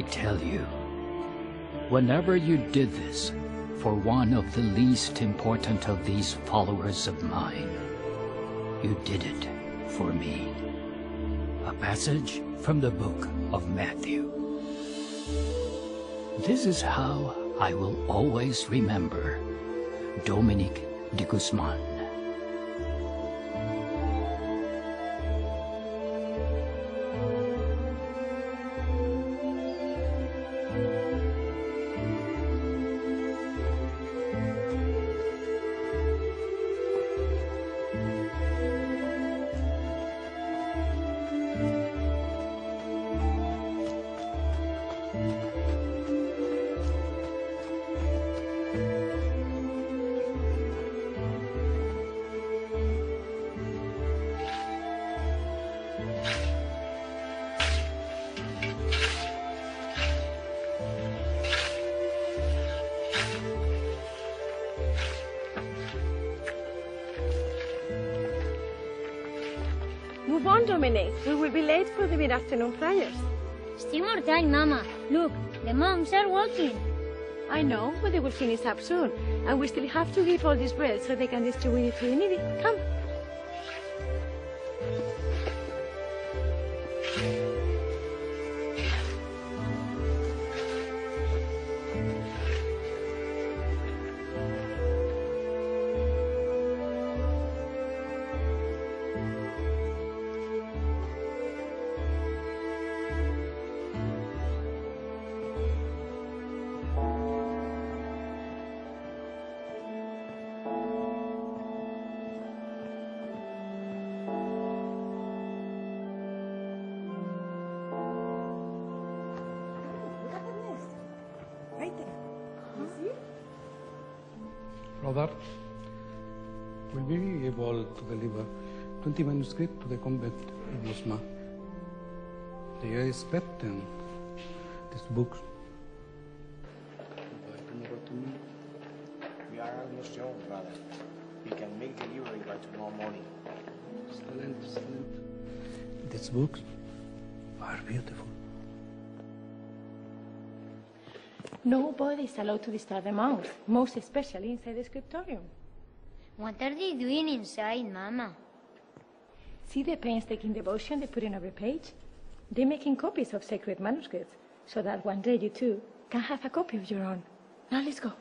I tell you, whenever you did this for one of the least important of these followers of mine, you did it for me. A passage from the book of Matthew. This is how I will always remember Dominic de Guzman. Mid-afternoon prayers. Still more time, Mama. Look, the monks are walking. I know, but they will finish up soon. And we still have to give all this bread so they can distribute it to the needy. Come. Brother, will be able to deliver 20 manuscripts to the convent in Osma? They are expecting these books. We are almost done, brother. We can make delivery by tomorrow morning. Excellent, excellent. These books are beautiful. Nobody is allowed to disturb the monks, most especially inside the scriptorium. What are they doing inside, Mama? See the painstaking devotion they put in every page? They're making copies of sacred manuscripts so that one day you too can have a copy of your own. Now let's go.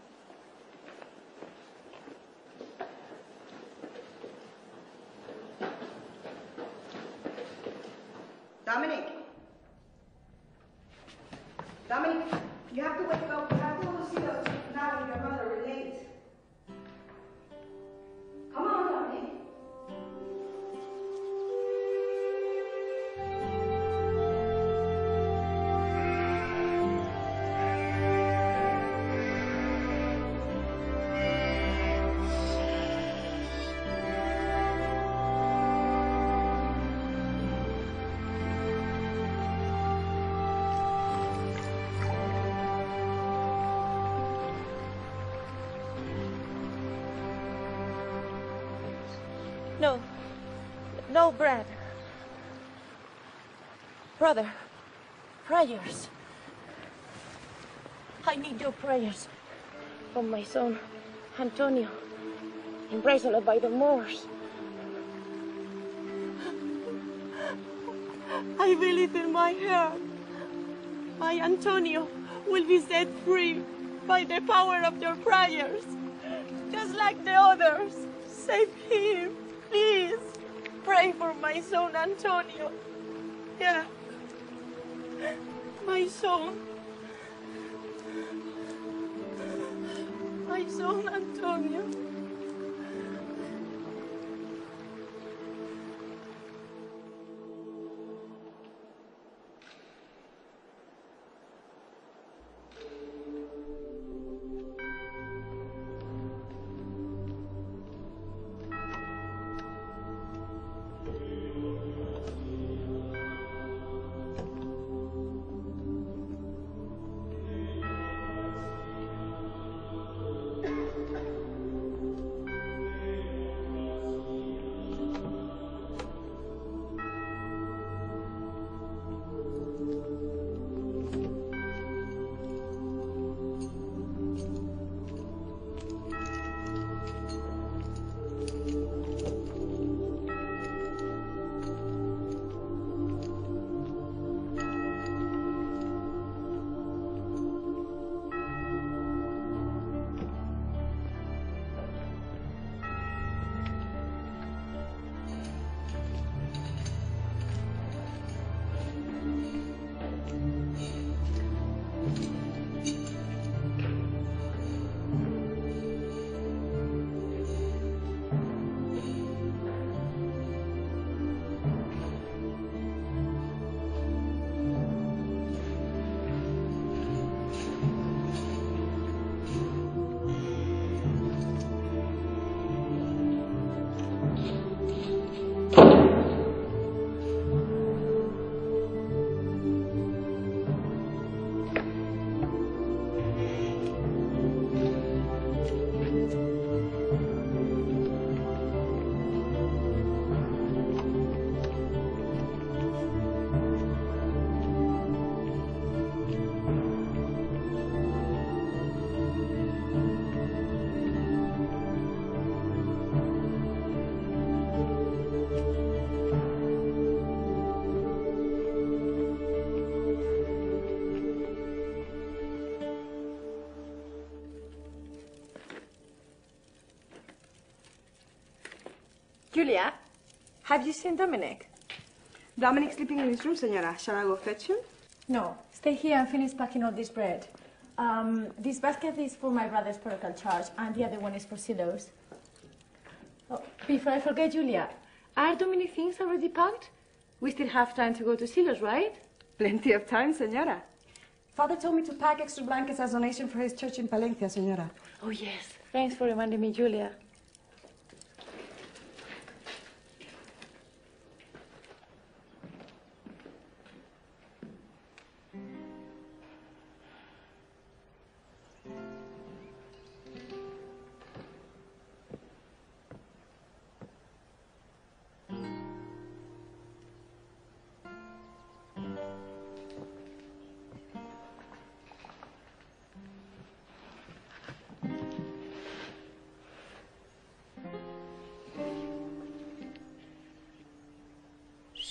Brother, prayers. I need your prayers. For my son, Antonio, imprisoned by the Moors. I believe in my heart. My Antonio will be set free by the power of your prayers, just like the others. Save him, please. Pray for my son Antonio. Yeah. My son. My son Antonio. Have you seen Dominic? Dominic sleeping in his room, senora. Shall I go fetch him? No. Stay here and finish packing all this bread. Um, this basket is for my brother's parochial charge, and the other one is for Silos. Oh, before I forget, Julia, are too many things already packed? We still have time to go to Silos, right? Plenty of time, senora. Father told me to pack extra blankets as donation for his church in Palencia, senora. Oh, yes. Thanks for reminding me, Julia.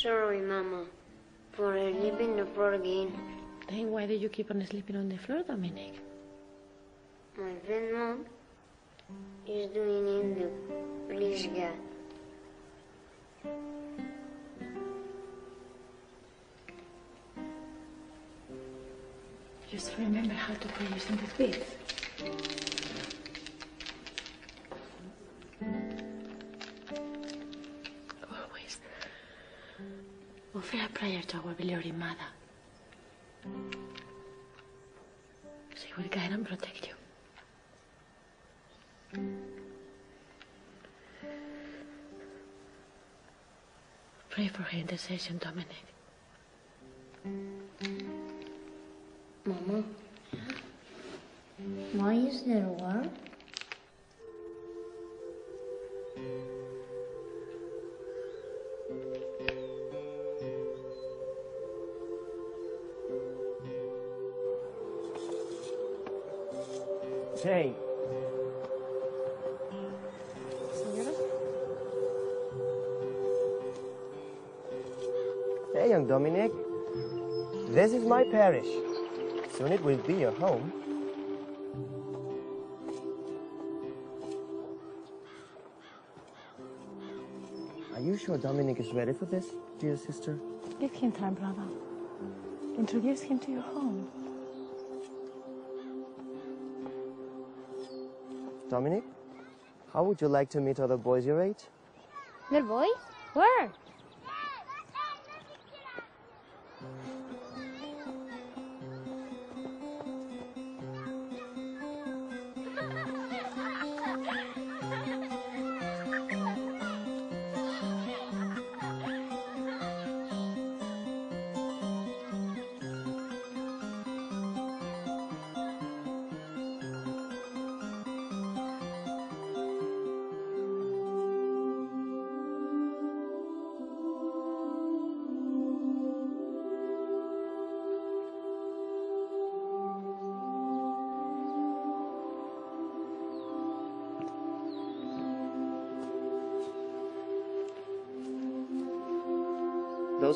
Sorry, Mama, for leaving the floor again. Then why did you keep on sleeping on the floor, Dominic? My friend Mom is doing Hindu. Please, God. Just remember how to pray using the beads. Mother. She will guide and protect you. Pray for her intercession, Dominic. Parish. Soon it will be your home. Are you sure Dominic is ready for this, dear sister? Give him time, brother. Introduce him to your home. Dominic, how would you like to meet other boys your age? Little boys? Where?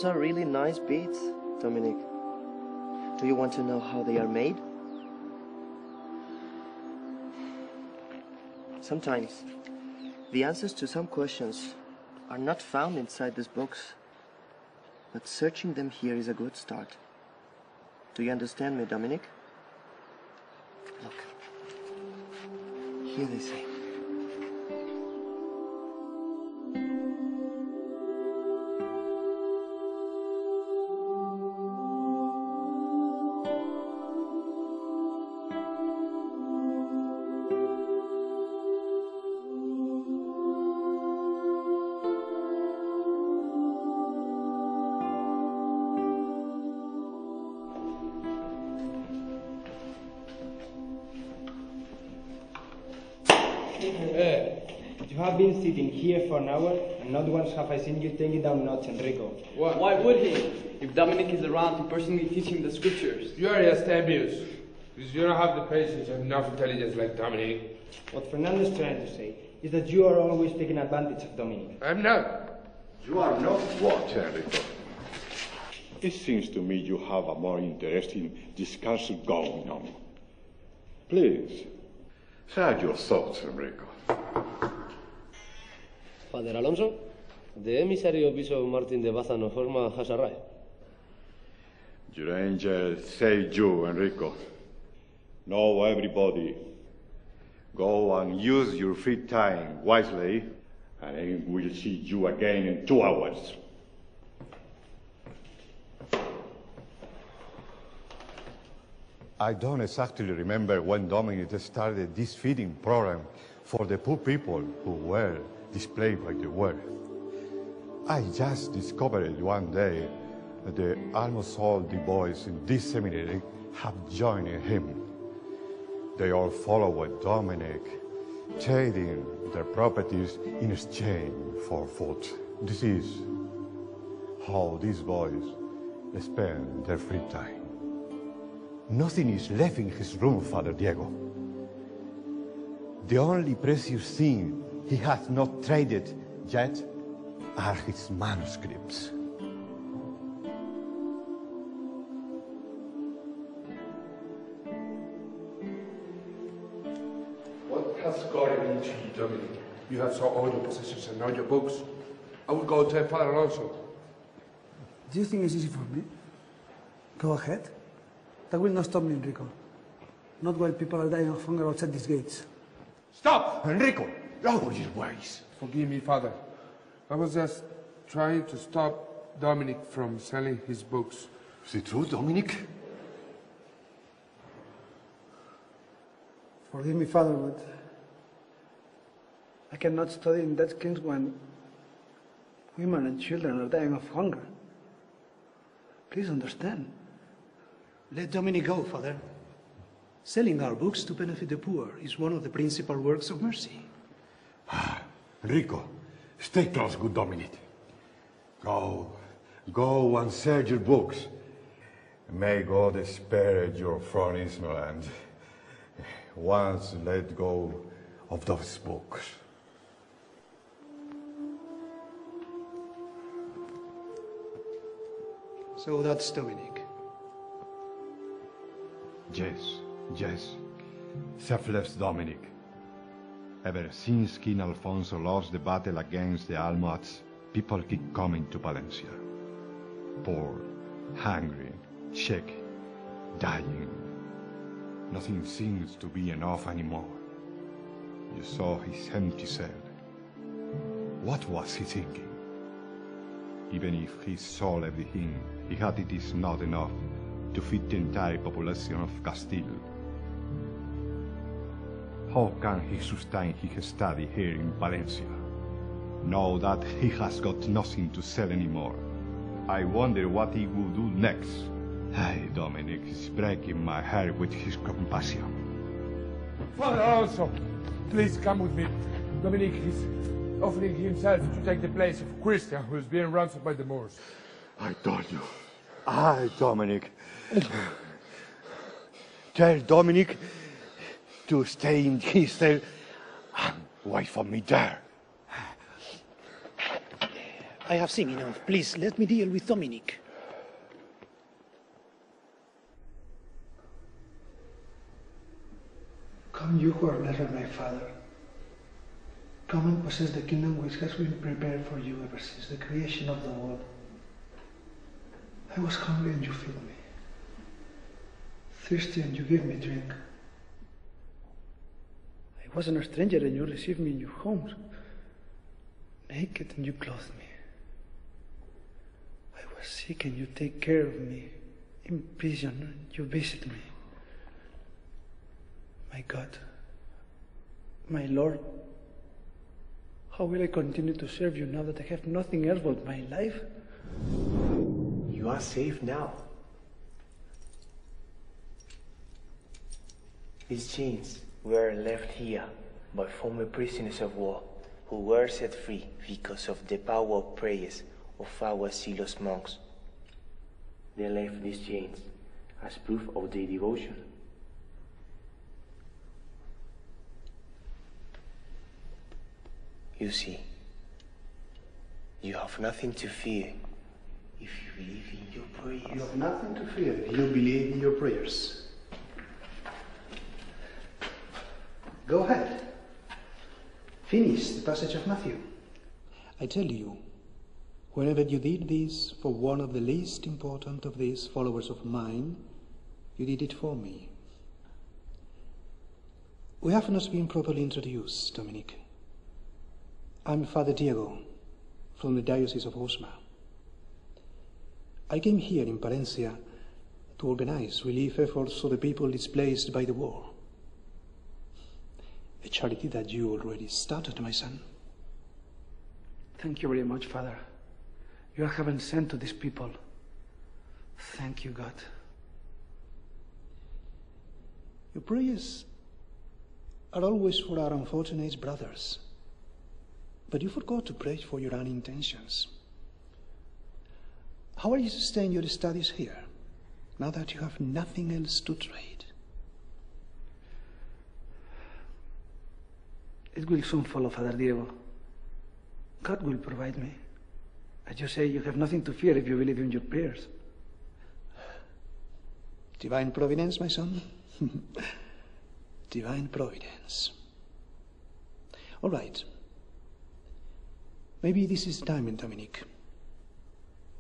Those are really nice beads, Dominic. Do you want to know how they are made? Sometimes the answers to some questions are not found inside these books, but searching them here is a good start. Do you understand me, Dominic? Look. Here they say. Once have I seen you taking down notes, Enrico. Why, why would he? If Dominic is around to personally teach him the scriptures. You are Eustabius. Because you don't have the patience and enough intelligence like Dominic. What Fernando is trying to say is that you are always taking advantage of Dominic. I'm not. You are not what, Enrico? It seems to me you have a more interesting discussion going on. Please, share your thoughts, Enrico. Father Alonso, the emissary of Bishop Martin de Bazan of Osma has arrived. Your angel saved you, Enrico. Know everybody. Go and use your free time wisely, and I will see you again in two hours. I don't exactly remember when Dominic started this feeding program for the poor people who were displaced by the war. I just discovered one day that the almost all the boys in this seminary have joined him. They all followed Dominic, trading their properties in exchange for food. This is how these boys spend their free time. Nothing is left in his room, Father Diego. The only precious thing he has not traded yet are his manuscripts. What has gotten into you, Dominic? You have sold all your possessions and all your books. I will go tell Father Alonso. Do you think it's easy for me? Go ahead. That will not stop me, Enrico. Not while people are dying of hunger outside these gates. Stop! Enrico, lower your voice. Forgive me, Father. I was just trying to stop Dominic from selling his books. Is it true, Dominic? Forgive me, Father, but I cannot study in that schools when women and children are dying of hunger. Please understand. Let Dominic go, Father. Selling our books to benefit the poor is one of the principal works of mercy. Ah, Enrico, stay close, good Dominic. Go, go and sell your books. May God spare your fronism and once let go of those books. So that's Dominic. Yes, yes. Selfless Dominic. Ever since King Alfonso lost the battle against the Almohads, people keep coming to Palencia. Poor, hungry, sick, dying. Nothing seems to be enough anymore. You saw his empty cell. What was he thinking? Even if he sold everything, he had it is not enough to feed the entire population of Castile. How can he sustain his study here in Palencia? Now that he has got nothing to sell anymore, I wonder what he will do next. Hey, Dominic is breaking my heart with his compassion. Father Alonso, please come with me. Dominic is offering himself to take the place of Christian, who is being ransomed by the Moors. I told you. I, Dominic. Tell Dominic to stay in his cell and wait for me there. I have seen enough. Please, let me deal with Dominic. Come, you who are blessed by my Father. Come and possess the kingdom which has been prepared for you ever since the creation of the world. I was hungry and you fed me. Thirsty and you gave me drink. I wasn't a stranger and you received me in your homes. Naked and you clothed me. I was sick and you take care of me. In prison and you visit me. My God, my Lord, how will I continue to serve you now that I have nothing else but my life? You are safe now. These chains were left here by former prisoners of war who were set free because of the power of prayers of our zealous monks. They left these chains as proof of their devotion. You see, you have nothing to fear if you believe in your prayers. You have nothing to fear if you believe in your prayers. Go ahead. Finish the passage of Matthew. I tell you, whenever you did this for one of the least important of these followers of mine, you did it for me. We have not been properly introduced, Dominic. I'm Father Diego from the Diocese of Osma. I came here in Palencia to organize relief efforts for the people displaced by the war. A charity that you already started, my son. Thank you very much, Father. You are heaven sent to these people. Thank you, God. Your prayers are always for our unfortunate brothers, but you forgot to pray for your own intentions. How are you sustaining your studies here, now that you have nothing else to trade? It will soon follow, Father Diego. God will provide me. As you say, you have nothing to fear if you believe in your prayers. Divine providence, my son. Divine providence. All right. Maybe this is the time, Dominic.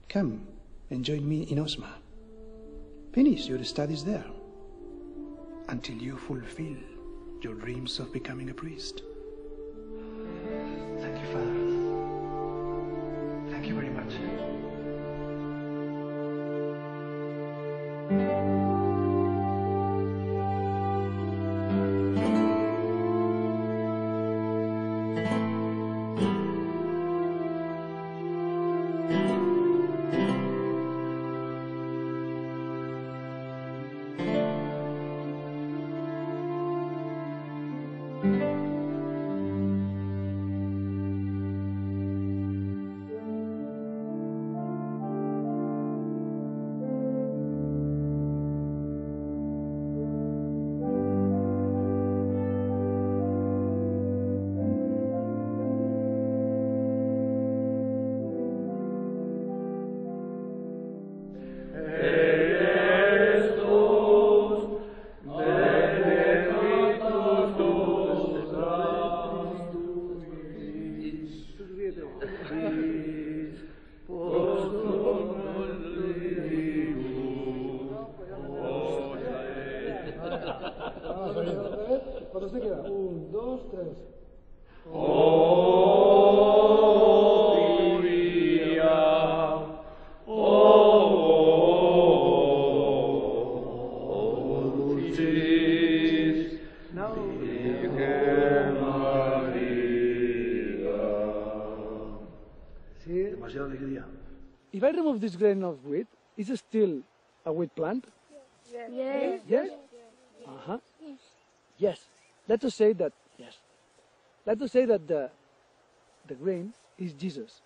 Come and join me in Osma. Finish your studies there until you fulfill your dreams of becoming a priest. Us say that, yes. Let us say that the, the grain is Jesus.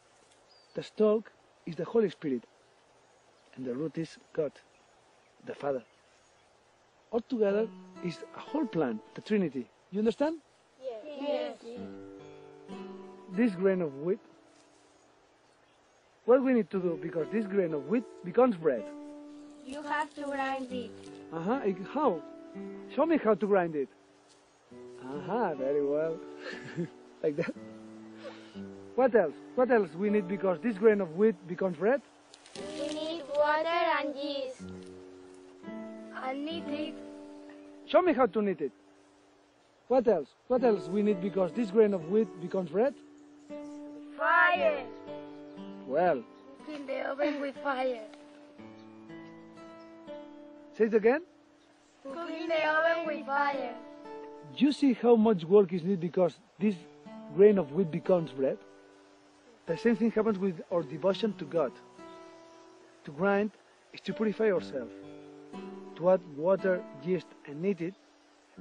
The stalk is the Holy Spirit. And the root is God, the Father. Altogether is a whole plant, the Trinity. You understand? Yes. yes. This grain of wheat, what we need to do, because this grain of wheat becomes bread. You have to grind it. Uh-huh. eh, How? Show me how to grind it. Uh-huh, very well. like that. What else? What else we need because this grain of wheat becomes bread? We need water and yeast. And knead it. Show me how to knead it. What else? What else we need because this grain of wheat becomes bread? Fire. Well, in the oven with fire. say it again. Cook in the oven with fire. You see how much work is needed because this grain of wheat becomes bread? The same thing happens with our devotion to God. To grind is to purify ourselves. To add water, yeast, and knead it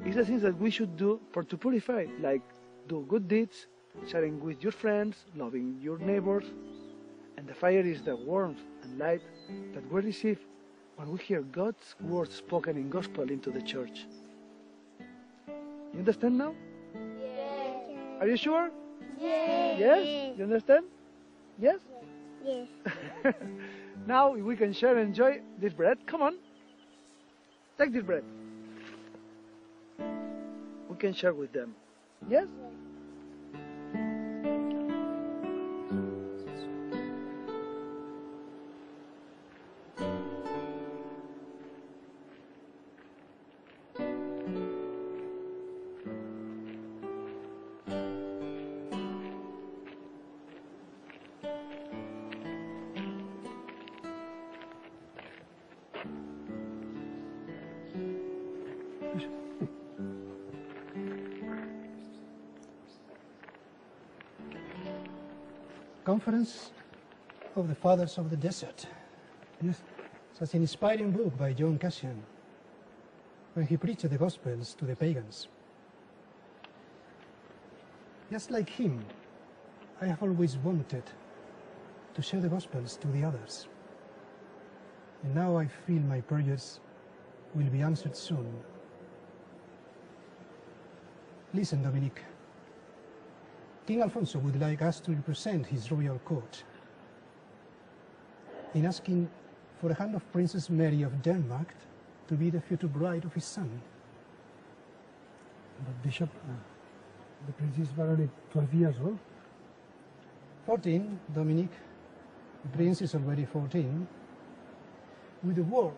is the things that we should do for to purify, like do good deeds, sharing with your friends, loving your neighbors. And the fire is the warmth and light that we receive when we hear God's word spoken in gospel into the church. You understand now? Yes. Are you sure? Yes. Yes? You understand? Yes? Yes. now we can share and enjoy this bread. Come on. Take this bread. We can share with them. Yes? Conference of the Fathers of the Desert. Yes. Such an inspiring book by John Cassian when he preached the Gospels to the pagans. Just like him, I have always wanted to share the Gospels to the others. And now I feel my prayers will be answered soon. Listen, Dominic. King Alfonso would like us to represent his royal court in asking for the hand of Princess Mary of Denmark to be the future bride of his son. But Bishop, uh, the prince is barely 12 years old. 14, Dominic. The prince is already 14. With the war,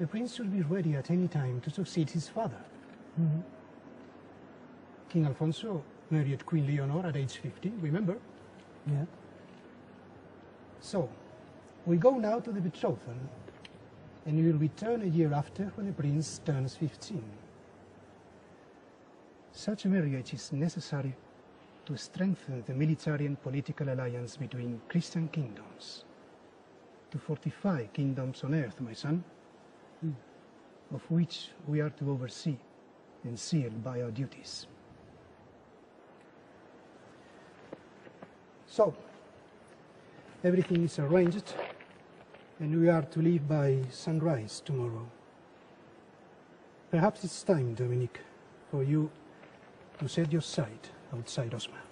the prince should be ready at any time to succeed his father. Mm-hmm. King Alfonso married Queen Leonor at age 15, remember? Yeah. So, we go now to the betrothal, and we will return a year after when the prince turns 15. Such a marriage is necessary to strengthen the military and political alliance between Christian kingdoms, to fortify kingdoms on earth, my son, hmm. of which we are to oversee and seal by our duties. So, everything is arranged, and we are to leave by sunrise tomorrow. Perhaps it's time, Dominic, for you to set your sight outside Osma.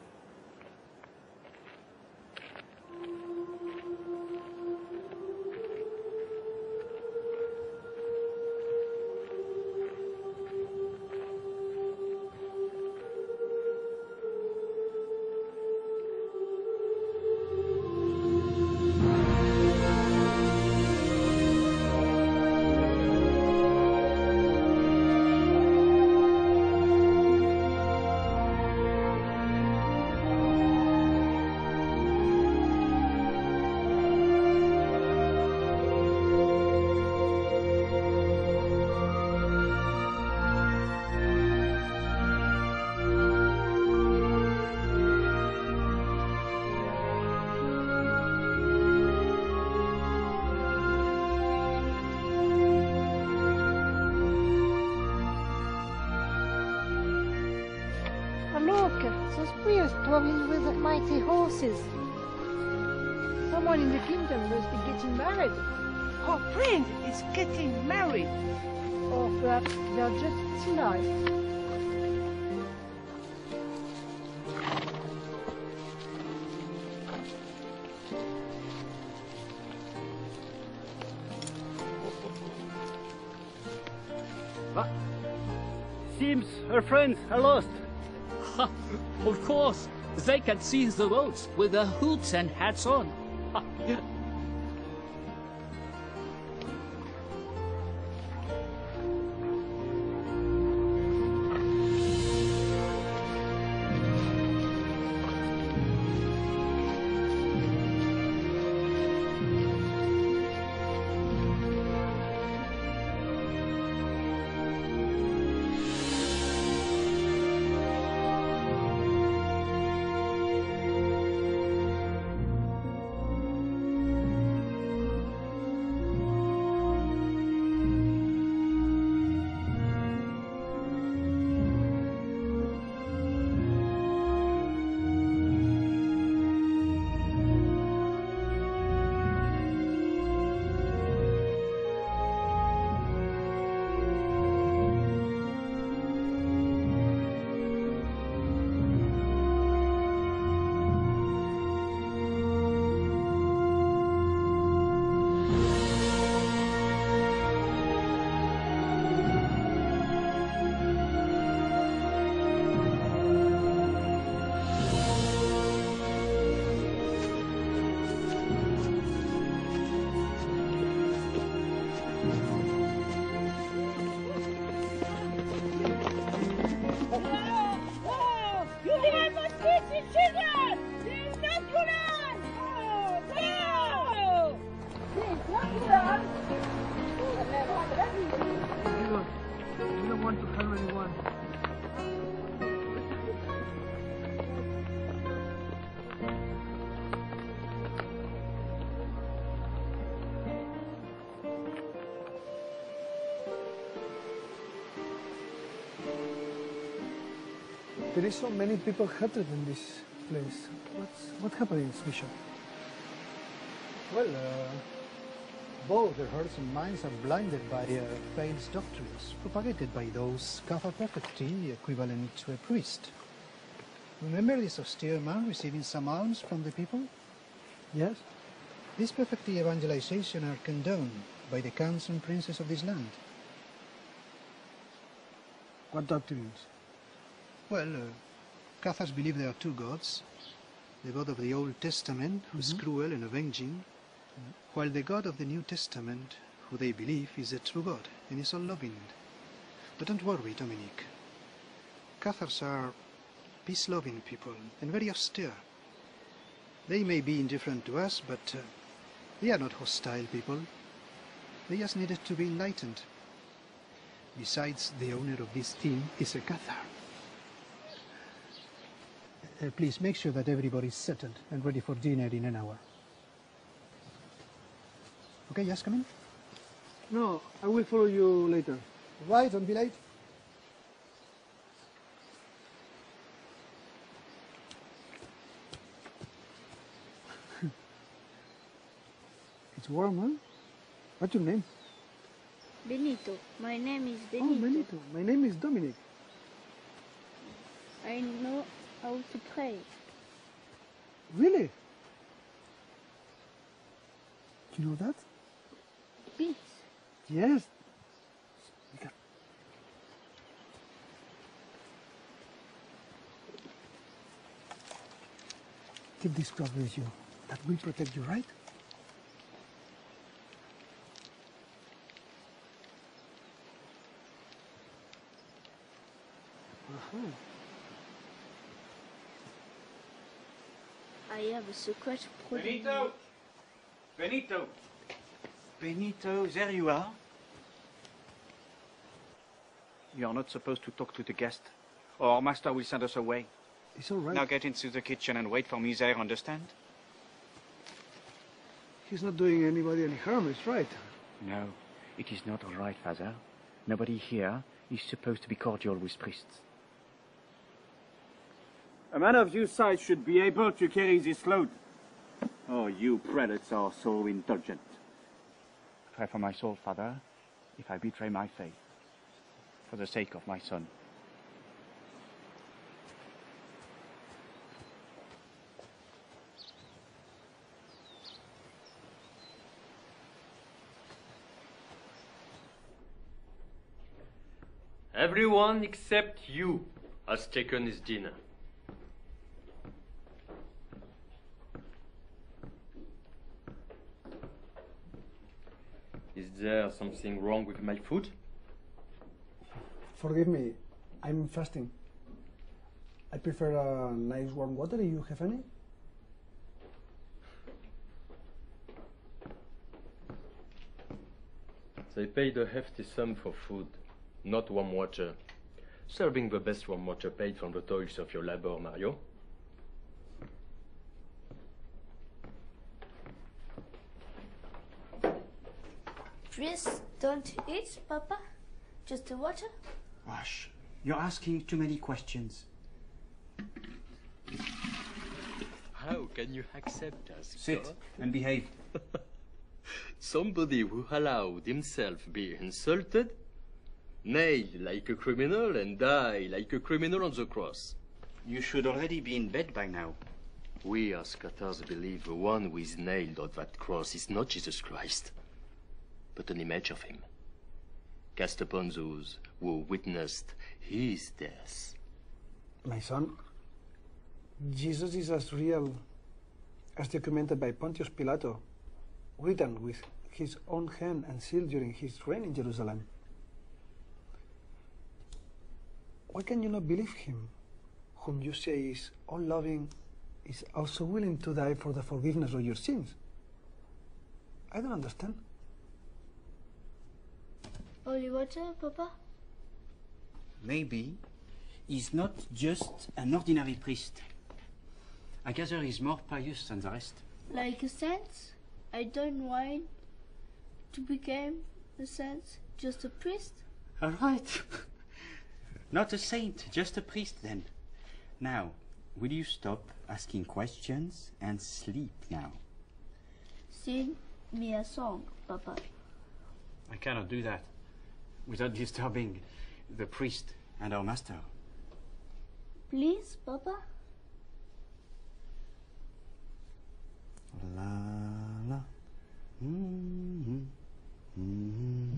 Mighty horses. Someone in the kingdom must be getting married. Our prince is getting married. Or perhaps they're just tonight. Seems her friends are lost. of course, they can seize the roads with their hoods and hats on. There is so many people hurted in this place. What's what happened, Bishop? Well, uh, both their hearts and minds are blinded by uh, false doctrines propagated by those Cathar perfecti equivalent to a priest. Remember this austere man receiving some alms from the people? Yes. This perfecti evangelization are condoned by the counts and princes of this land. What doctrines? Well, uh, Cathars believe there are two gods. The God of the Old Testament, who is Mhm. cruel and avenging, while the God of the New Testament, who they believe is the true God and is all loving. But don't worry, Dominic. Cathars are peace loving people and very austere. They may be indifferent to us, but uh, they are not hostile people. They just needed to be enlightened. Besides, the owner of this team is a Cathar. Uh, please make sure that everybody is settled and ready for dinner in an hour. Okay, just come in. No, I will follow you later. Right, don't be late. It's warm, huh? What's your name? Benito. My name is Benito. Oh, Benito. Benito. My name is Dominic. I know how to pray. Really? Do you know that? Peace. Yes. Keep this cloth with you. That will protect you, right? I have a secret product. Benito! Benito! Benito, there you are. You are not supposed to talk to the guest, or our master will send us away. It's all right. Now get into the kitchen and wait for me there, understand? He's not doing anybody any harm, it's right. No, it is not all right, Father. Nobody here is supposed to be cordial with priests. A man of your size should be able to carry this load. Oh, you prelates are so indulgent. Pray for my soul, Father, if I betray my faith, for the sake of my son. Everyone except you has taken his dinner. Is there something wrong with my food? Forgive me, I'm fasting. I prefer a nice warm water. Do you have any? They paid a hefty sum for food, not warm water. Serving the best warm water paid from the toils of your labor, Mario. Priests don't eat, Papa? Just the water? Rush, you're asking too many questions. How can you accept us? Sit God? and behave. Somebody who allowed himself be insulted, nailed like a criminal, and die like a criminal on the cross. You should already be in bed by now. We as Cathars believe the one who is nailed on that cross is not Jesus Christ, but an image of him, cast upon those who witnessed his death. My son, Jesus is as real as documented by Pontius Pilato, written with his own hand and sealed during his reign in Jerusalem. Why can you not believe him, whom you say is all loving, is also willing to die for the forgiveness of your sins? I don't understand. Oh, Holy water, Papa? Maybe he's not just an ordinary priest. I gather he's more pious than the rest. Like a saint? I don't want to become a saint, just a priest. All right. Not a saint, just a priest then. Now, will you stop asking questions and sleep now? Sing me a song, Papa. I cannot do that without disturbing the priest and our master. Please, Papa. La la. Mm-hmm. Mm-hmm.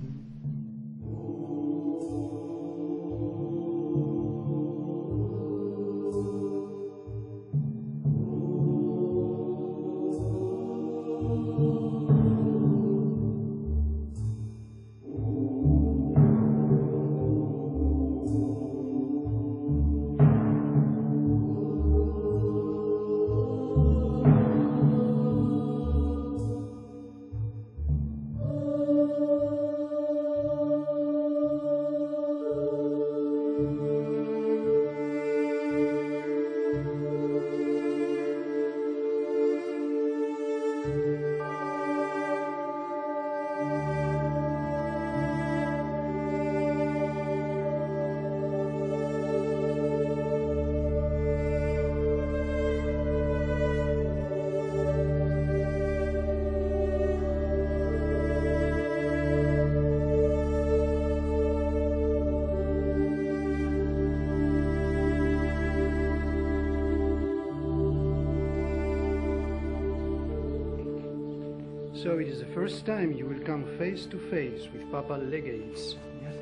Face to face with papal legates. Yes.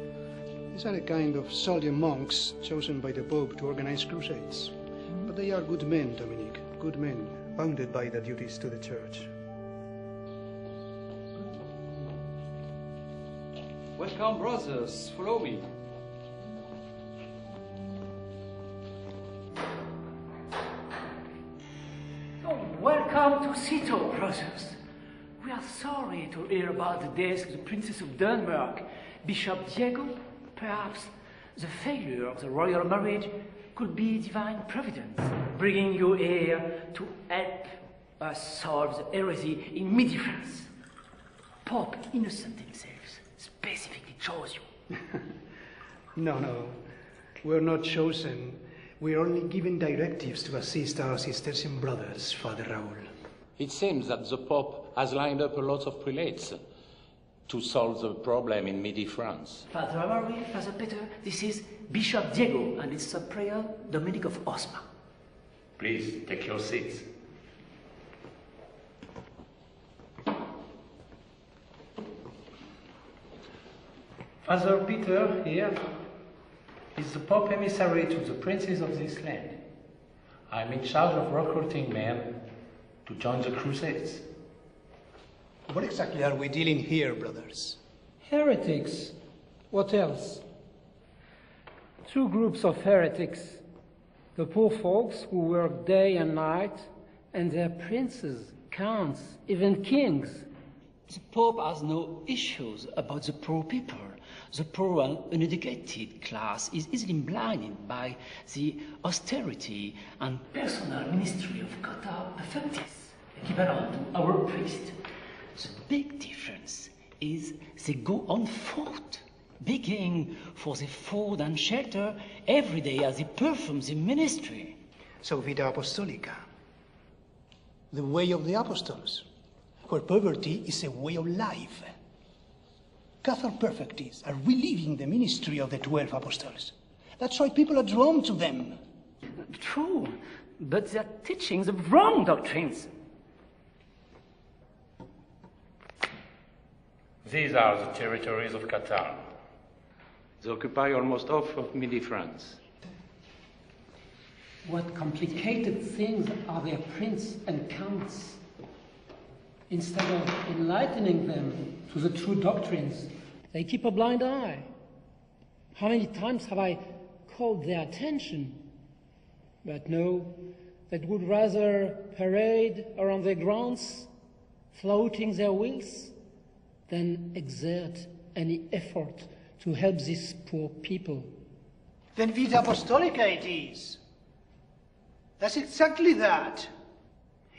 These are a kind of soldier monks chosen by the Pope to organize crusades. Mm-hmm. But they are good men, Dominic, good men, bounded by their duties to the Church. Welcome, brothers. Follow me. Hear about the death of the Princess of Denmark, Bishop Diego. Perhaps the failure of the royal marriage could be divine providence, bringing you here to help us solve the heresy in midi-France. Pope Innocent himself specifically chose you. No, no, we're not chosen. We're only given directives to assist our Cistercian brothers, Father Raoul. It seems that the Pope has lined up a lot of prelates to solve the problem in midi France. Father Amaury, Father Peter, this is Bishop Diego and his superior Dominic of Osma. Please take your seats. Father Peter here is the Pope emissary to the princes of this land. I'm in charge of recruiting men to join the Crusades. What exactly are we dealing here, brothers? Heretics. What else? Two groups of heretics. The poor folks who work day and night, and their princes, counts, even kings. The Pope has no issues about the poor people. The poor and uneducated class is easily blinded by the austerity and personal ministry of Cathar effectives, equivalent to our priest. The big difference is they go on foot, begging for the food and shelter every day as they perform the ministry. So, Vita Apostolica, the way of the apostles, where poverty is a way of life. Catholic perfecties are reliving the ministry of the twelve apostles. That's why people are drawn to them. True, but they're teaching the wrong doctrines. These are the territories of Cathar. They occupy almost half of midi France. What complicated things are their princes and counts? Instead of enlightening them to the true doctrines, they keep a blind eye. How many times have I called their attention? But no, they would rather parade around their grounds, floating their wills, than exert any effort to help these poor people. Then Vita Apostolica it is. That's exactly that.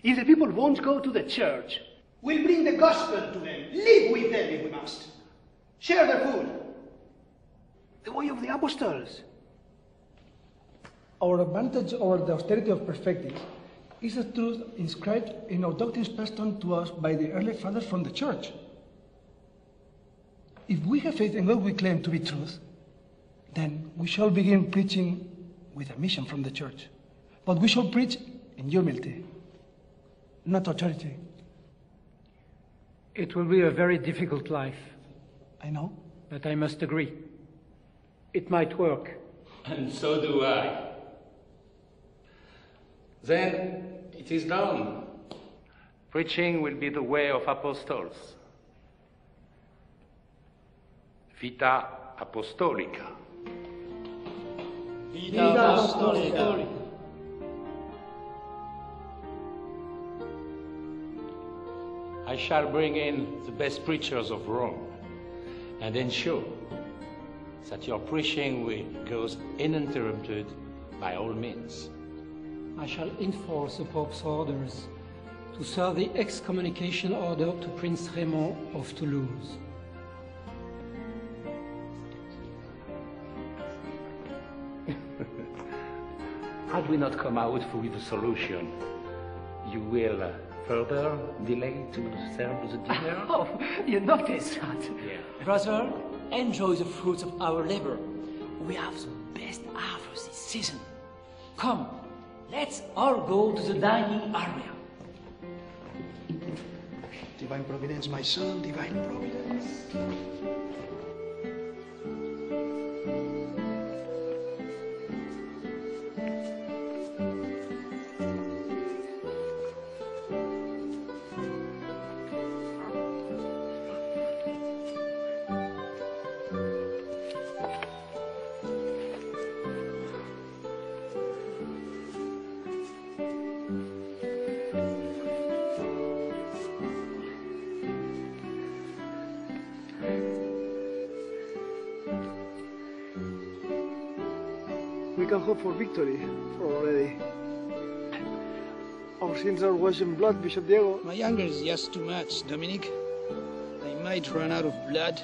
If the people won't go to the church, we'll bring the gospel to them, live with them if we must, share their food. The way of the apostles. Our advantage over the austerity of perspective is a truth inscribed in our doctrines passed on to us by the early fathers from the church. If we have faith in what we claim to be truth, then we shall begin preaching with a mission from the church. But we shall preach in humility, not authority. It will be a very difficult life. I know. But I must agree. It might work. And so do I. Then it is done. Preaching will be the way of apostles. Vita apostolica. Vita apostolica. I shall bring in the best preachers of Rome and ensure that your preaching will goes uninterrupted by all means. I shall enforce the Pope's orders to serve the excommunication order to Prince Raymond of Toulouse. Had we not come out with a solution, you will uh, further delay to serve the dinner? Oh, you notice that? Yeah. Brother, enjoy the fruits of our labor. We have the best harvest this season. Come, let's all go to the dining area. Divine Providence, my son, Divine Providence. Hope for victory for already. Our sins are washed in blood, Bishop Diego. My anger is just too much, Dominic. I might run out of blood.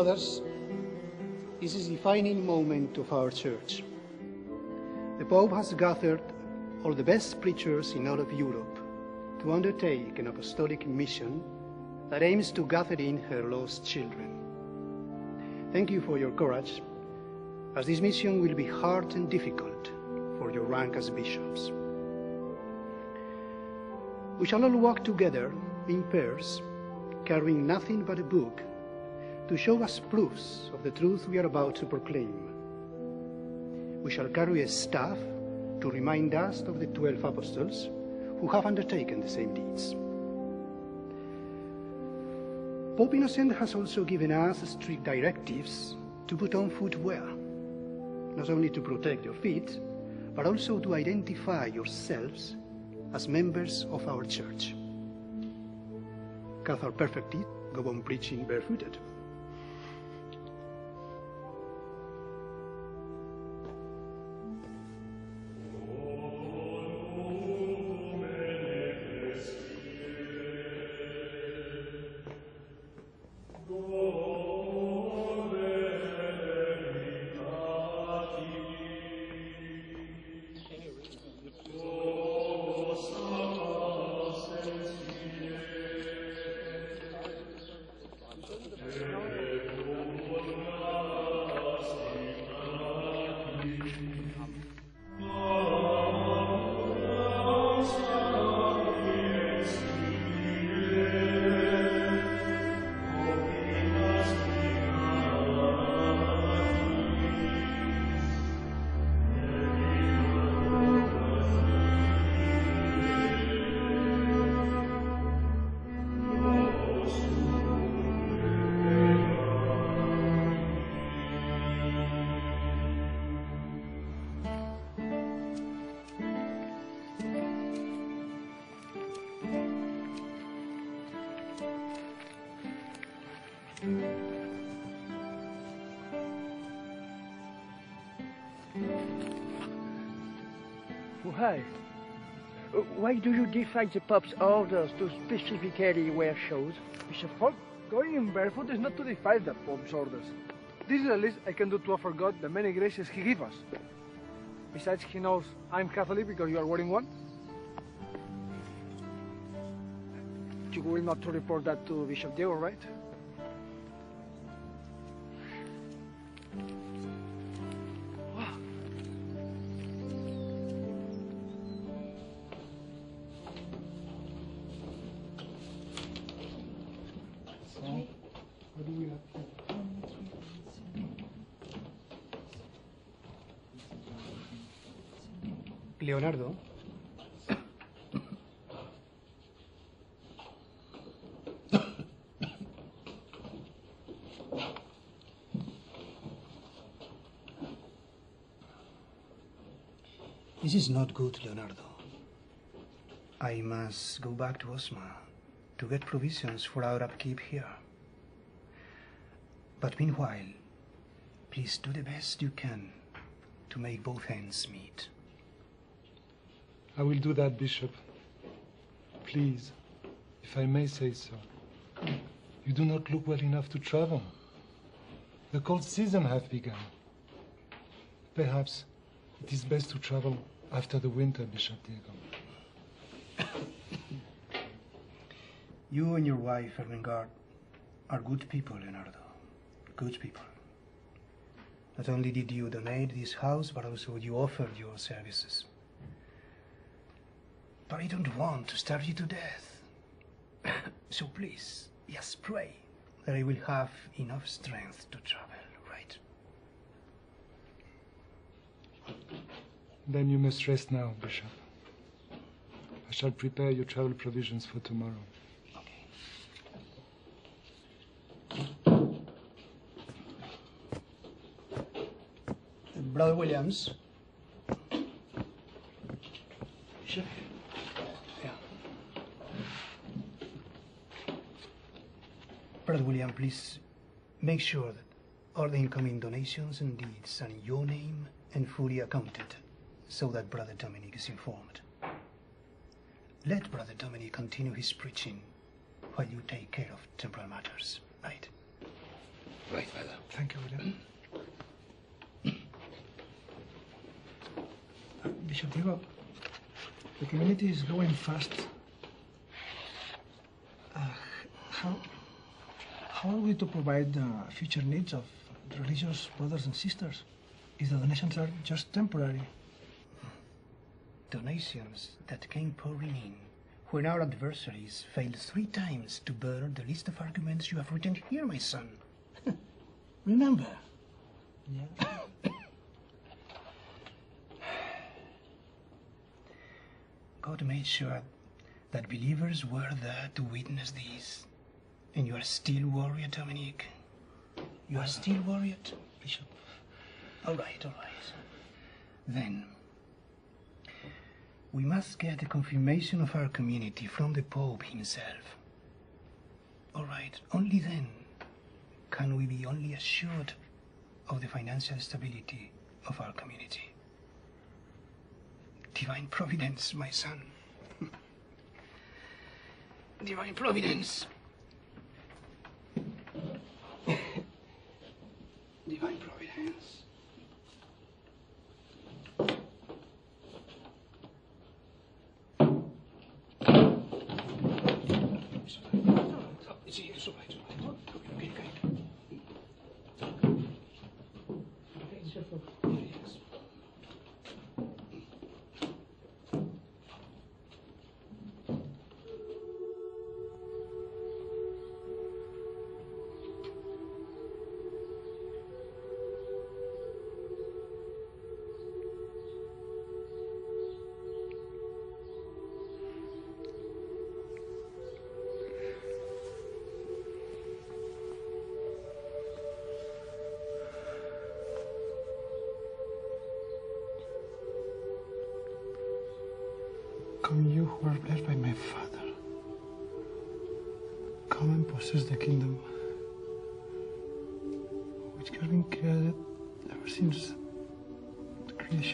Brothers, this is a defining moment of our church. The Pope has gathered all the best preachers in all of Europe to undertake an apostolic mission that aims to gather in her lost children. Thank you for your courage, as this mission will be hard and difficult for your rank as bishops. We shall all walk together in pairs, carrying nothing but a book to show us proofs of the truth we are about to proclaim. We shall carry a staff to remind us of the twelve apostles who have undertaken the same deeds. Pope Innocent has also given us strict directives to put on footwear, not only to protect your feet, but also to identify yourselves as members of our church. Cathar perfectly go on preaching barefooted. Why do you defy the Pope's orders to specifically wear shoes? Bishop Hall, going in barefoot is not to defy the Pope's orders. This is the least I can do to offer God the many graces he gives us. Besides, he knows I'm Catholic because you are wearing one. You will not report that to Bishop Diego, right? This is not good, Leonardo. I must go back to Osma to get provisions for our upkeep here. But meanwhile, please do the best you can to make both ends meet. I will do that, Bishop. Please, if I may say so. You do not look well enough to travel. The cold season has begun. Perhaps it is best to travel after the winter, Bishop Diego. You and your wife, Ermengarde, are good people, Leonardo. Good people. Not only did you donate this house, but also you offered your services. But I don't want to starve you to death. so please, just pray that I will have enough strength to travel, right? Then you must rest now, Bishop. I shall prepare your travel provisions for tomorrow. Okay. Brother Williams. Bishop. Yeah. Brother William, please make sure that all the incoming donations and deeds are in your name and fully accounted so that Brother Dominic is informed. Let Brother Dominic continue his preaching while you take care of temporal matters, right? Right, Father. Thank you, William. Uh, Bishop Diego, the community is growing fast. Uh, how, how are we to provide the future needs of the religious brothers and sisters if the donations are just temporary? Donations that came pouring in when our adversaries failed three times to burn the list of arguments you have written here, my son. Remember? Yeah. God made sure that believers were there to witness this. And you are still worried, Dominic. You are still worried, Bishop. All right, all right. Then, we must get the confirmation of our community from the Pope himself. All right, only then can we be only assured of the financial stability of our community. Divine Providence, my son. Divine Providence. Divine Providence.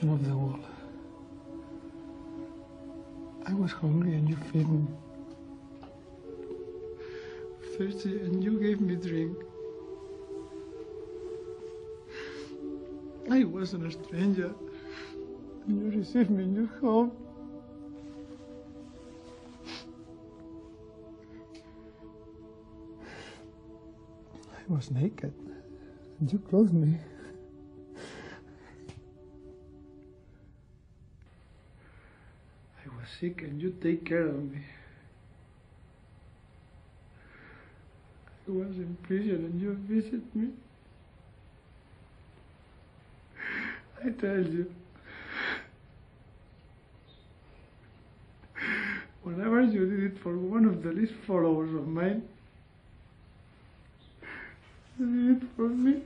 Of the world. I was hungry and you fed me. Thirsty and you gave me drink. I wasn't a stranger and you received me in your home. I was naked, and you clothed me. Sick, and you take care of me. I was in prison, and you visit me. I tell you, whenever you did it for one of the least followers of mine, you did it for me.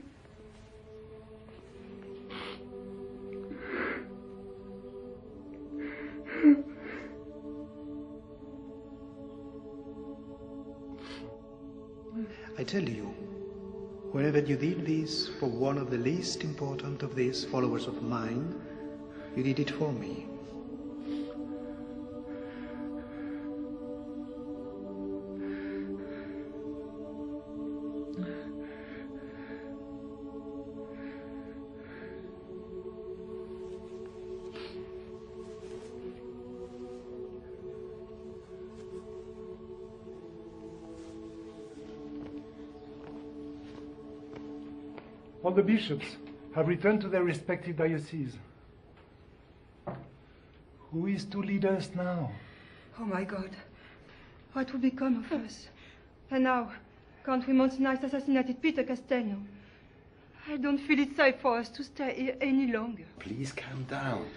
Tell you, whenever you did this for one of the least important of these followers of mine, you did it for me. All the bishops have returned to their respective dioceses. Who is to lead us now? Oh my God. What will become of us? And now, Country Monsignor has assassinated Peter Castelnau. I don't feel it safe for us to stay here any longer. Please calm down.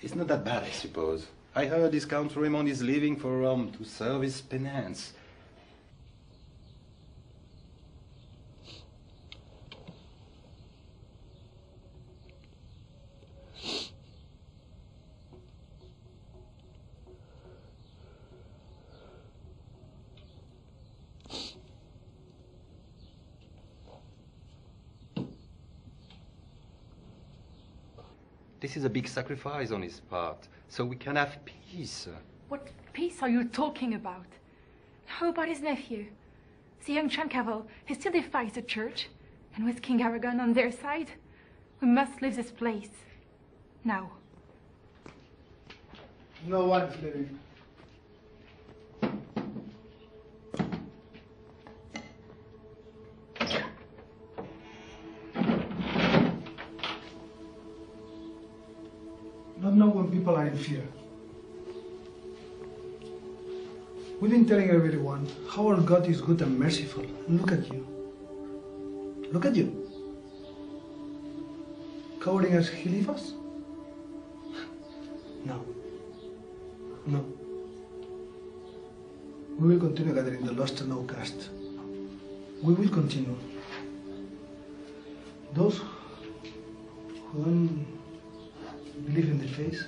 It's not that bad, I suppose. I heard this Count Raymond is leaving for Rome to serve his penance. This is a big sacrifice on his part, so we can have peace. What peace are you talking about? How about his nephew? The young Trencavel, he still defies the church. And with King Aragon on their side, we must leave this place. Now. No one is leaving. People are in fear. We've been telling everyone how our God is good and merciful. Look at you. Look at you. Cowering as he leave us? No. No. We will continue gathering the lost and outcast. We will continue. Those who don't believe in the faith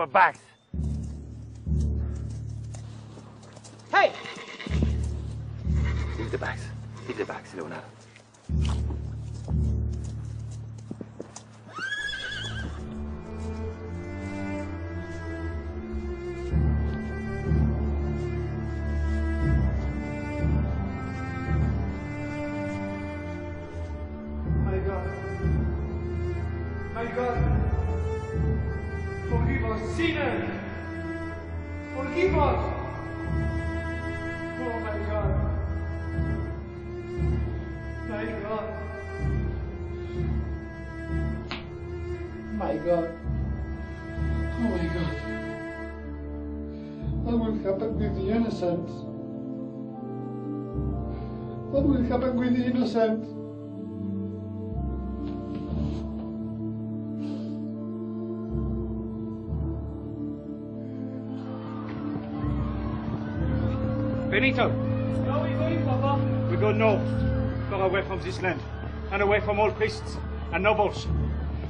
our backs. Innocent? Benito! Where are we going, Papa? We go north, far away from this land, and away from all priests and nobles.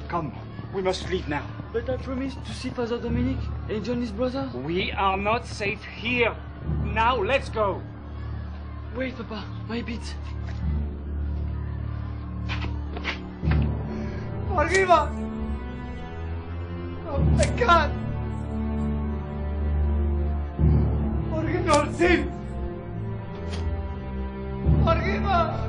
Come, we must leave now. But I promised to see Father Dominic and join his brother. We are not safe here. Now, let's go. Wait, Papa, my beat. Forgive us! Oh my God! Forgive our sins! Forgive us!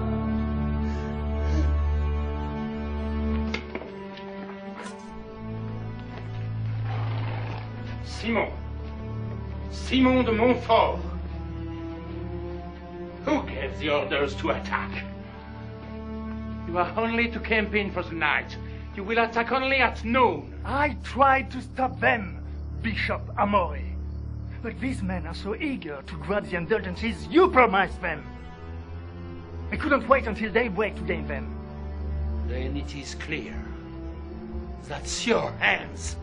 Simon. Simon de Montfort. Who gave the orders to attack? You are only to camp in for the night. You will attack only at noon. I tried to stop them, Bishop Amaury. But these men are so eager to grant the indulgences you promised them. I couldn't wait until daybreak to gain them. Then it is clear. That's your hands.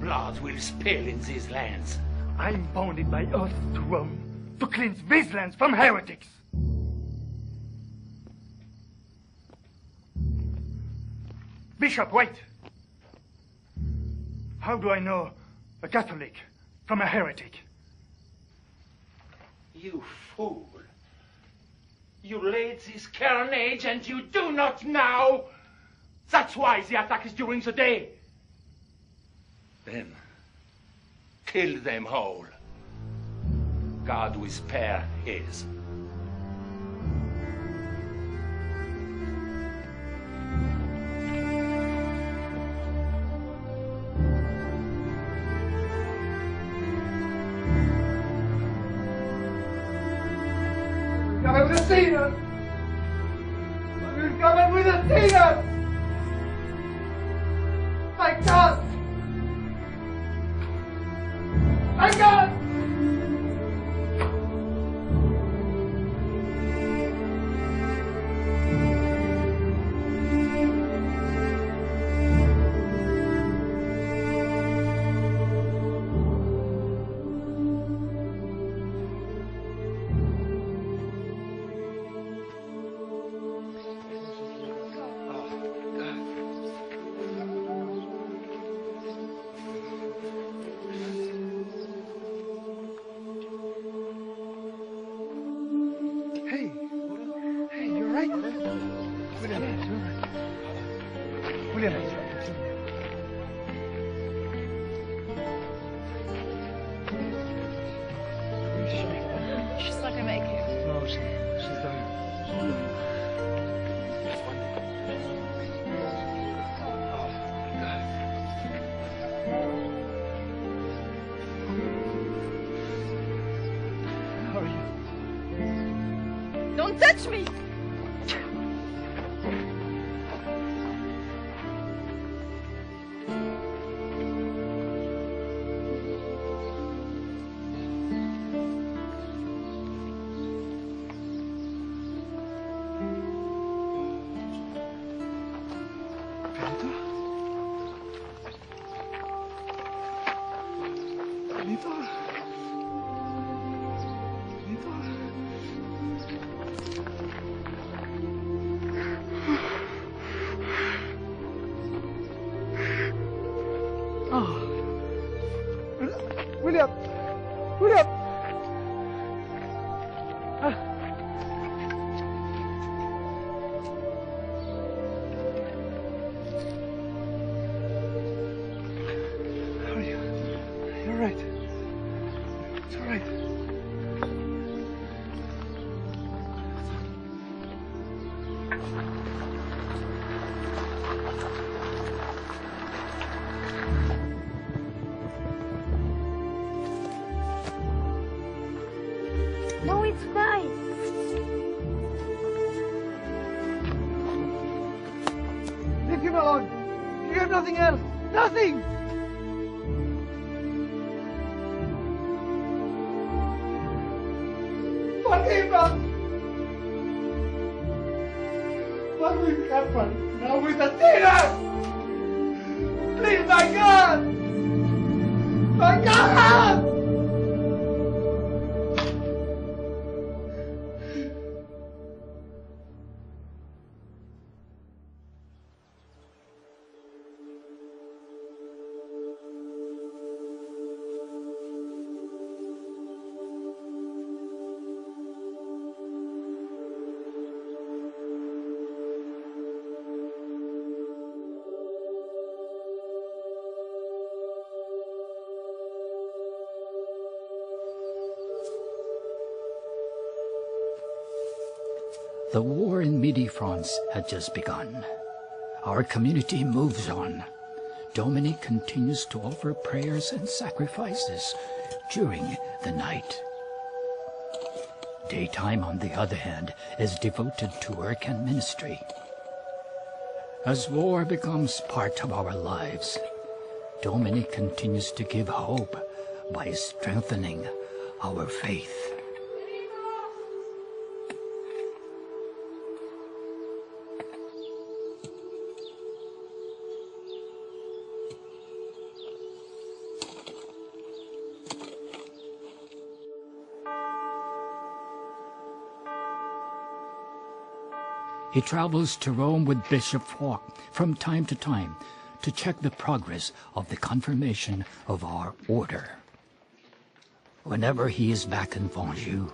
Blood will spill in these lands. I'm bounded by oath to Rome to cleanse these lands from heretics. Bishop, wait. How do I know a Catholic from a heretic? You fool. You laid this carnage and you do not now. That's why the attack is during the day. Then, kill them all. God will spare his. William, it's The war in Midi-France had just begun. Our community moves on. Dominic continues to offer prayers and sacrifices during the night. Daytime, on the other hand, is devoted to work and ministry. As war becomes part of our lives, Dominic continues to give hope by strengthening our faith. He travels to Rome with Bishop Falk from time to time to check the progress of the confirmation of our order. Whenever he is back in Fanjeaux,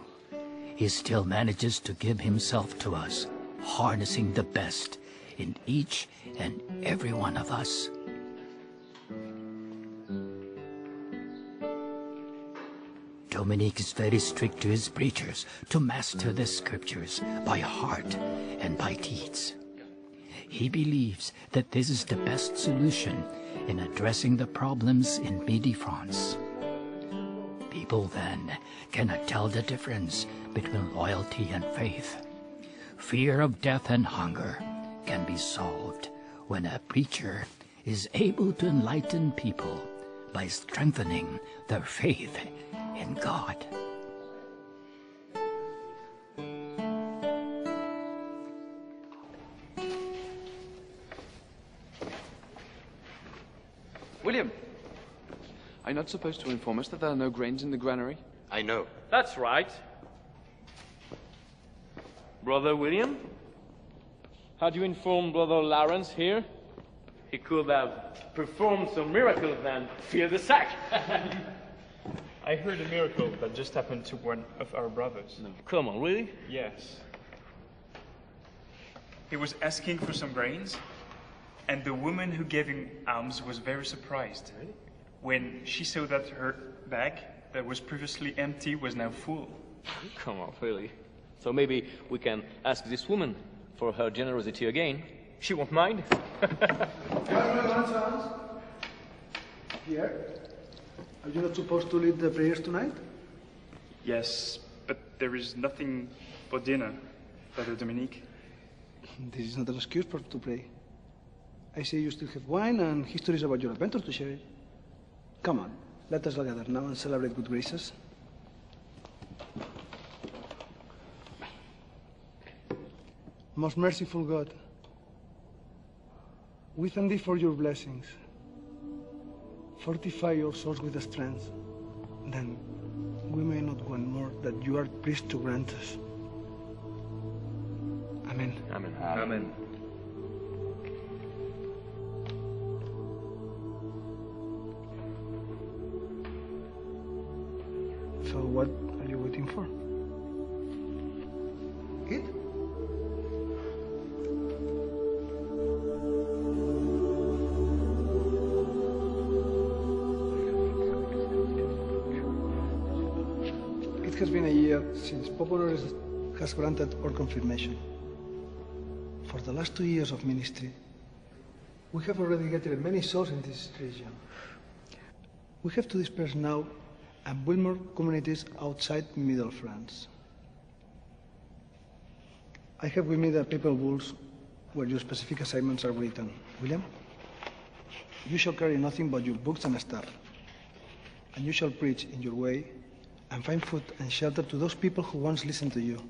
he still manages to give himself to us, harnessing the best in each and every one of us. Dominique is very strict to his preachers to master the scriptures by heart and by deeds. He believes that this is the best solution in addressing the problems in Midi-France. People then cannot tell the difference between loyalty and faith. Fear of death and hunger can be solved when a preacher is able to enlighten people by strengthening their faith in God. William, are you not supposed to inform us that there are no grains in the granary? I know. That's right. Brother William? Had you informed Brother Lawrence here? He could have performed some miracle and filled the sack. I heard a miracle that just happened to one of our brothers. Come on, really? Yes. He was asking for some grains, and the woman who gave him alms was very surprised when she saw that her bag, that was previously empty, was now full. Come on, really. So maybe we can ask this woman for her generosity again. She won't mind. Here? Are you not supposed to lead the prayers tonight? Yes, but there is nothing for dinner, Father Dominique. This is not an excuse for to pray. I see you still have wine and histories about your adventures to share. Come on, let us all gather now and celebrate good graces. Most merciful God, we thank thee for your blessings. Fortify your souls with strength. Then we may not want more that you are pleased to grant us. Amen. Amen. Amen. So has granted our confirmation. For the last two years of ministry, we have already gathered many souls in this region. We have to disperse now and build more communities outside Middle France. I have with me the paper bulls where your specific assignments are written. William, you shall carry nothing but your books and a staff, and you shall preach in your way and find food and shelter to those people who once listened to you.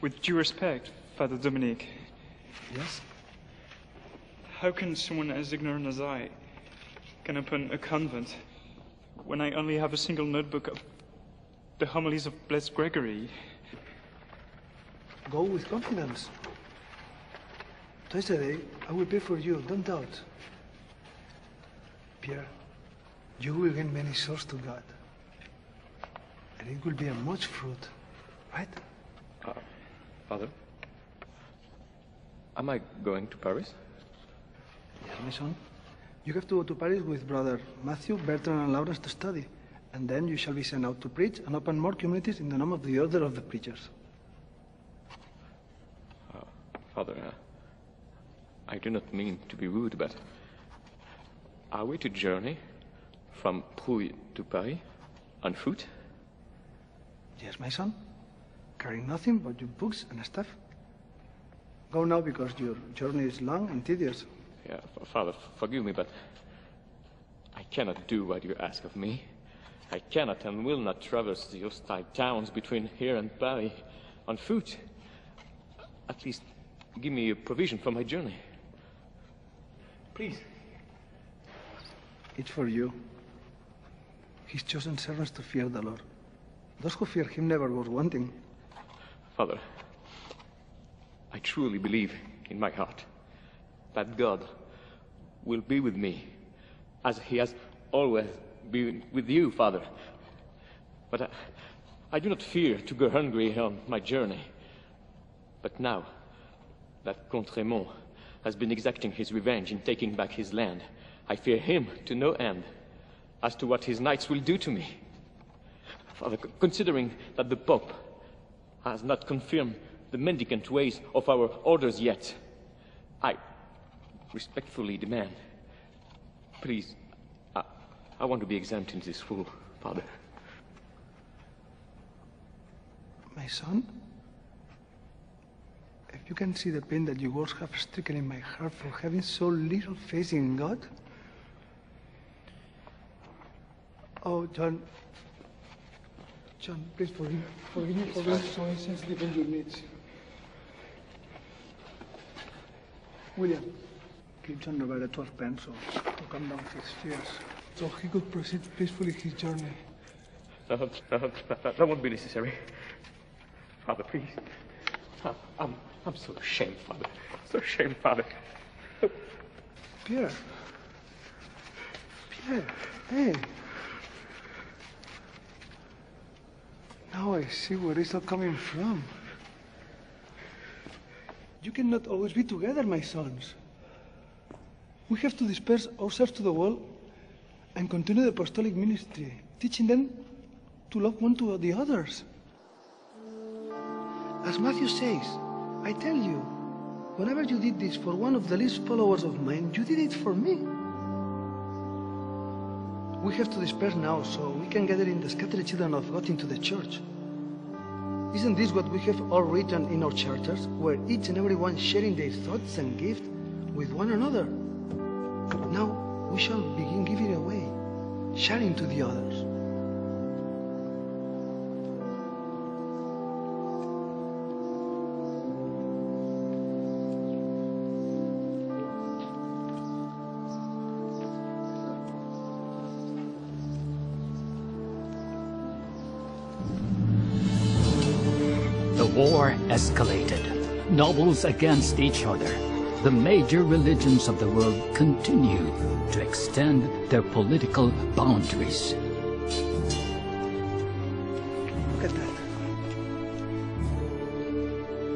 With, due respect, Father Dominique, Yes? how can someone as ignorant as I can open a convent when I only have a single notebook of the homilies of Blessed Gregory? Go with confidence. Twice a day, I will pray for you, don't doubt. Pierre, you will gain many souls to God. And it will be a much fruit, right? Uh, Father, am I going to Paris? Yes, my son. You have to go to Paris with brother Matthew, Bertrand, and Lawrence to study. And then you shall be sent out to preach and open more communities in the name of the Order of the Preachers. Uh, Father, uh, I do not mean to be rude, but are we to journey from Prouille to Paris on foot? Yes, my son. Carry nothing but your books and stuff. Go now because your journey is long and tedious. Yeah, Father, forgive me, but I cannot do what you ask of me. I cannot and will not traverse the hostile towns between here and Paris on foot. At least give me a provision for my journey. Please. It's for you. He's chosen servants to fear the Lord. Those who fear him never were wanting. Father, I truly believe in my heart that God will be with me as He has always been with you, Father. But I, I do not fear to go hungry on my journey. But now that Comte Raymond has been exacting his revenge in taking back his land, I fear him to no end as to what his knights will do to me. Father, considering that the Pope has not confirmed the mendicant ways of our orders yet, I respectfully demand, please, I, I want to be exempt in this rule, Father. My son? If you can see the pain that your words have stricken in my heart for having so little faith in God. Oh, John. John, please forgive, forgive me for being so insensitive in your needs. William, give John Novara 12 pence so to calm down his fears, so he could proceed peacefully his journey. No, no, no, that won't be necessary. Father, please. I'm, I'm, I'm so ashamed, Father. So ashamed, Father. Pierre. Pierre, hey. Now I see where it's all coming from. You cannot always be together, my sons. We have to disperse ourselves to the world and continue the apostolic ministry, teaching them to love one to the others. As Matthew says, I tell you, whenever you did this for one of the least followers of mine, you did it for me. We have to disperse now so we can gather in the scattered children of God into the church. Isn't this what we have all written in our charters, where each and every one sharing their thoughts and gifts with one another? Now we shall begin giving away, sharing to the others. Escalated. Nobles against each other. The major religions of the world continued to extend their political boundaries. Look at that.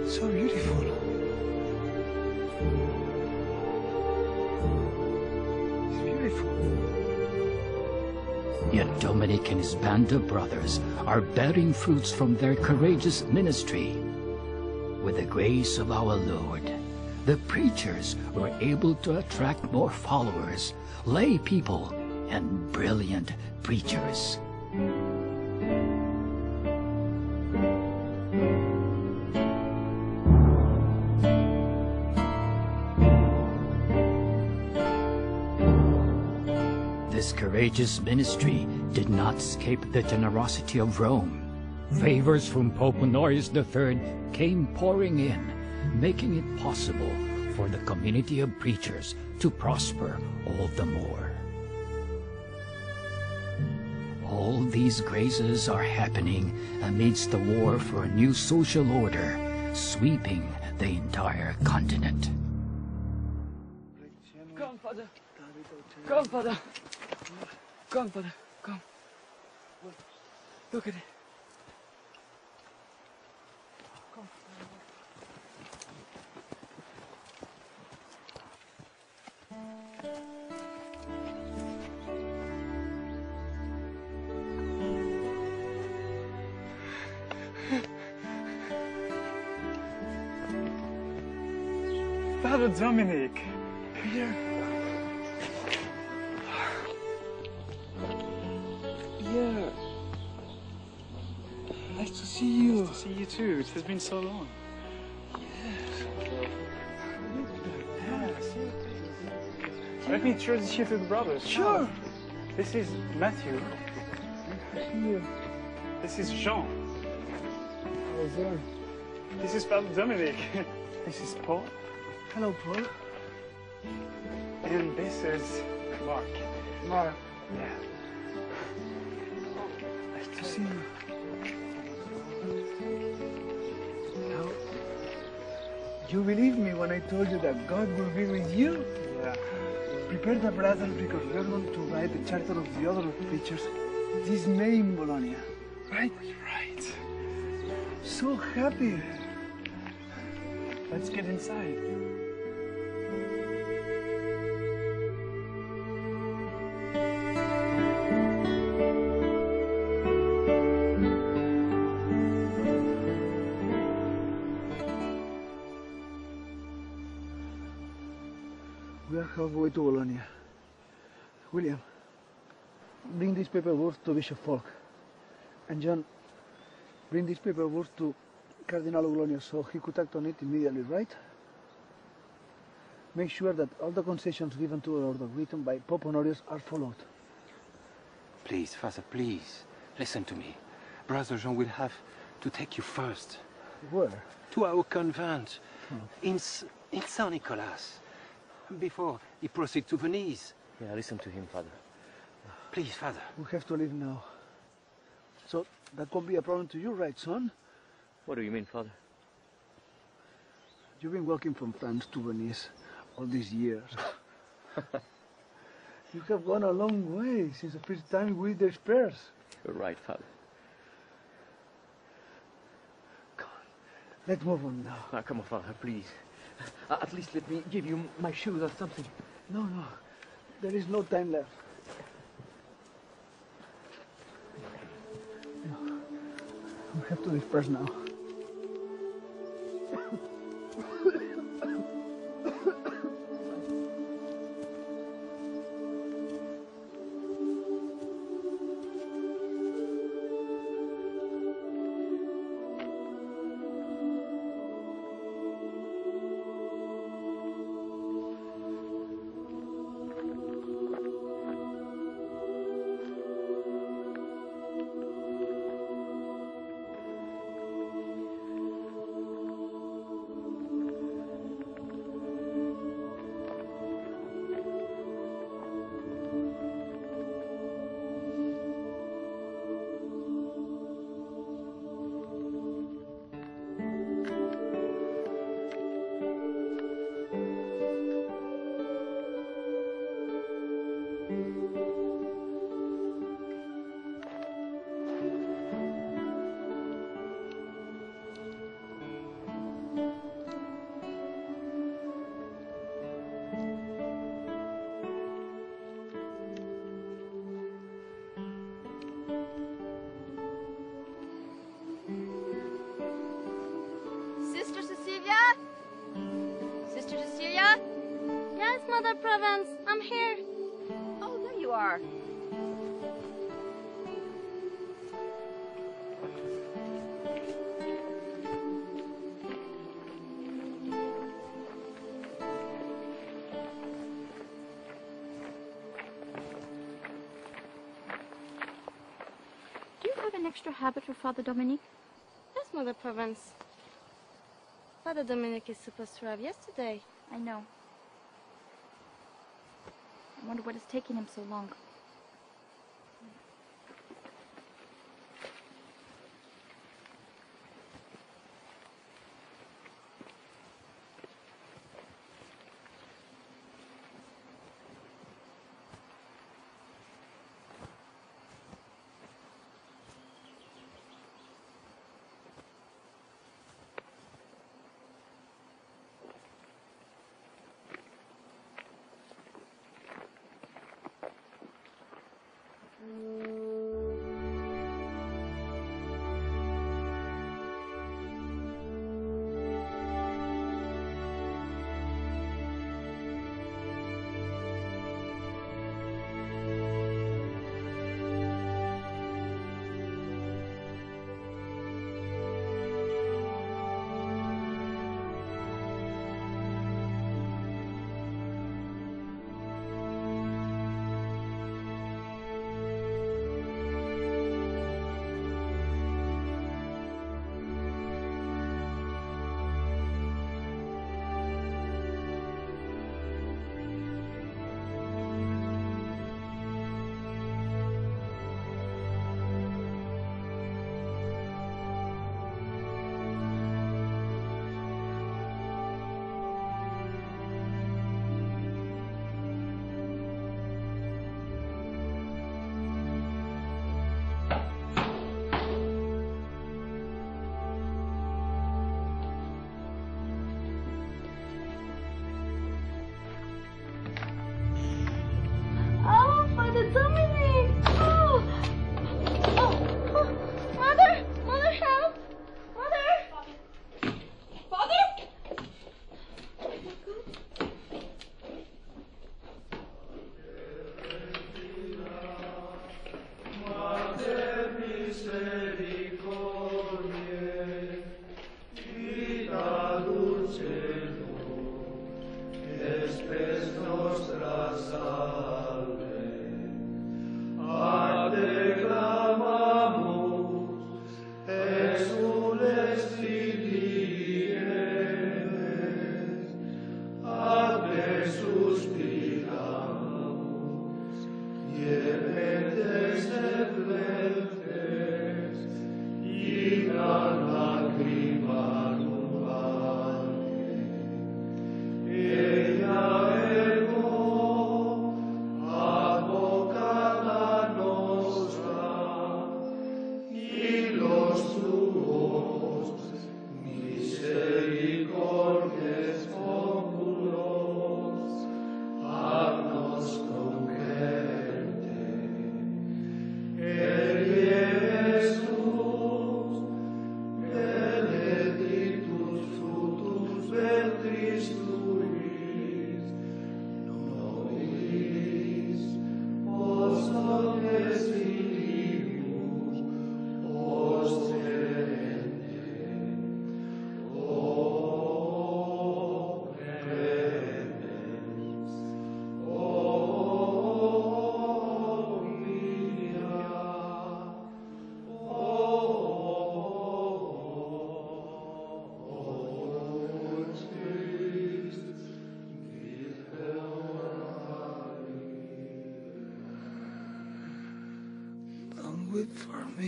So beautiful. It's beautiful. Yet Dominic and his band of brothers are bearing fruits from their courageous ministry. The grace of our Lord, the preachers were able to attract more followers, lay people, and brilliant preachers. This courageous ministry did not escape the generosity of Rome. Favors from Pope Honorius III came pouring in, making it possible for the community of preachers to prosper all the more. All these graces are happening amidst the war for a new social order sweeping the entire continent. Come, Father. Come, Father. Come, Father. Come. Look at it. Father Dominic. Peter. Yeah. Nice to see you. Nice to see you too. It has been so long. Yes. Let me introduce you to the brothers. Sure. This is Matthew. This is Jean. How's that? This is Father Dominic. This is Paul. Hello, Paul. And this is Mark. Mark. Yeah. Nice to see you. Now, you believe me when I told you that God will be with you? Yeah. Prepare the brothers because we are going to write the charter of the other preachers this May in Bologna. Right? Right. So happy. Let's get inside. We are halfway to Bologna. William, bring this paperwork to Bishop Falk. And John, bring this paperwork to Cardinal Bologna so he could act on it immediately, right? Make sure that all the concessions given to our order written by Pope Honorius are followed. Please, Father, please, listen to me. Brother Jean will have to take you first. Where? To our convent hmm. in, S- in Saint Nicholas. Before he proceeds to Venice. Yeah, listen to him, Father. Please, Father. We have to leave now. So that won't be a problem to you, right, son? What do you mean, Father? You've been walking from France to Venice all these years. you have gone a long way since the first time we did the prayers. You're right, Father. Come on. Let's move on now. Now, come on, Father, please. Uh, at least let me give you my shoes or something. No, no. There is no time left. No. We have to disperse now. extra habit for Father Dominique? Yes, Mother Provence. Father Dominic is supposed to arrive yesterday. I know. I wonder what is taking him so long.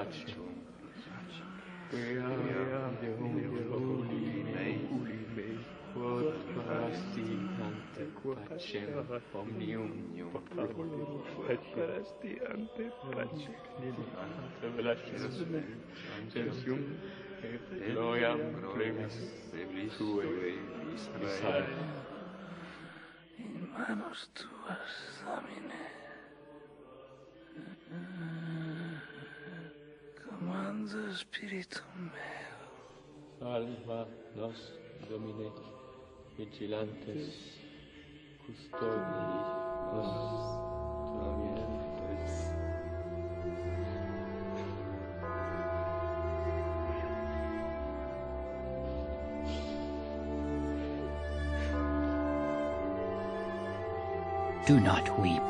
faccio. Preambiuli mei, quod parasti ante facem omnium populum. Quod parasti ante facem ante velacem sensium et gloriam brevis tuae Israel. In manos tuas, Samine. Mm. Santo Spirito meo. Salva nos, Domine, vigilantes, custodii nos, Domine. Do not weep.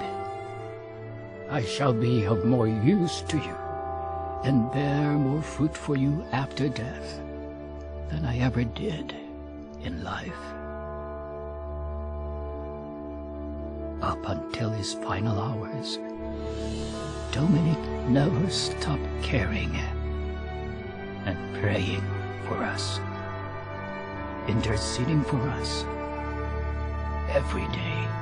I shall be of more use to you and bear more fruit for you after death than I ever did in life. Up until his final hours, Dominic never stopped caring and praying for us, interceding for us every day.